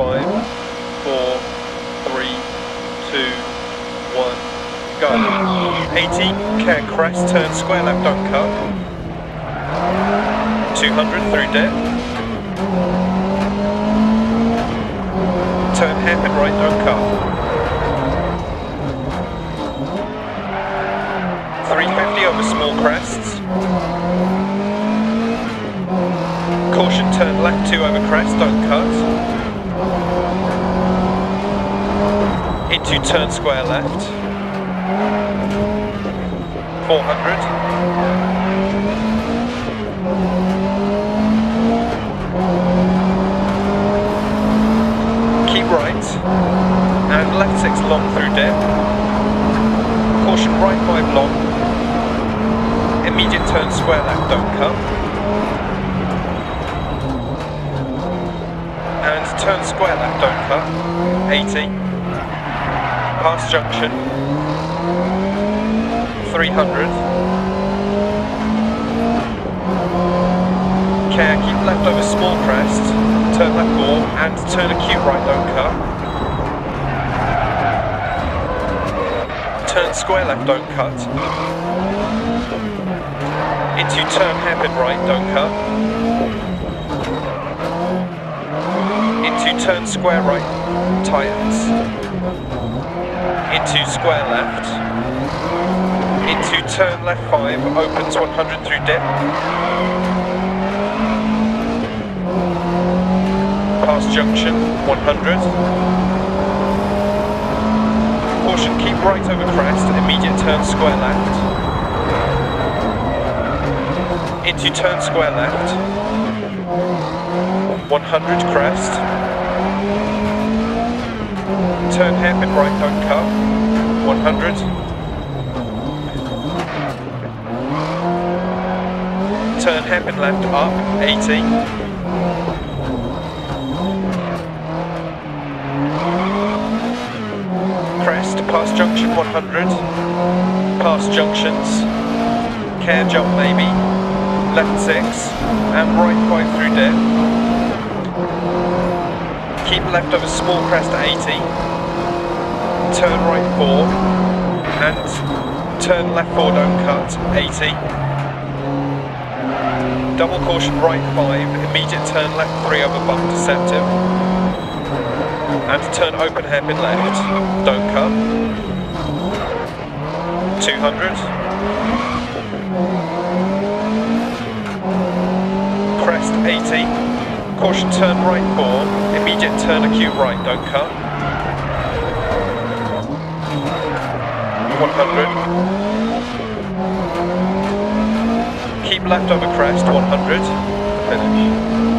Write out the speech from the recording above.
Five, four, three, two, one, go. 80, care crest, turn square left, don't cut. 200 through dip. Turn hairpin right, don't cut. 350 over small crests. Caution, turn left 2 over crest, don't cut. Into turn square left. 400. Keep right. And left 6 long through dip. Caution, right 5 long. Immediate turn square left, don't cut. Turn square left, don't cut. 80. past junction. 300. Care, keep left over small crest. Turn left 4 and turn acute right, don't cut. Turn square left, don't cut. Into turn hairpin right, don't cut. Into turn square right, tightens. Into square left. Into turn left 5, opens 100 through dip. Past junction, 100. Caution, keep right over crest, immediate turn square left. Into turn square left. 100 crest. Turn hairpin right, don't cut. 100. Turn hairpin left, up, 80. Crest, past junction 100. Past junctions. Care jump maybe. Left 6. And right 5 through dip. Keep left over small crest at 80. Turn right 4. And turn left 4 don't cut, 80. Double caution right 5, immediate turn left 3 over bump deceptive. And turn open hairpin left, don't cut. 200. Crest 80. Caution turn right 4, immediate turn acute right, don't cut. 100. Keep left over crest, 100. Finish.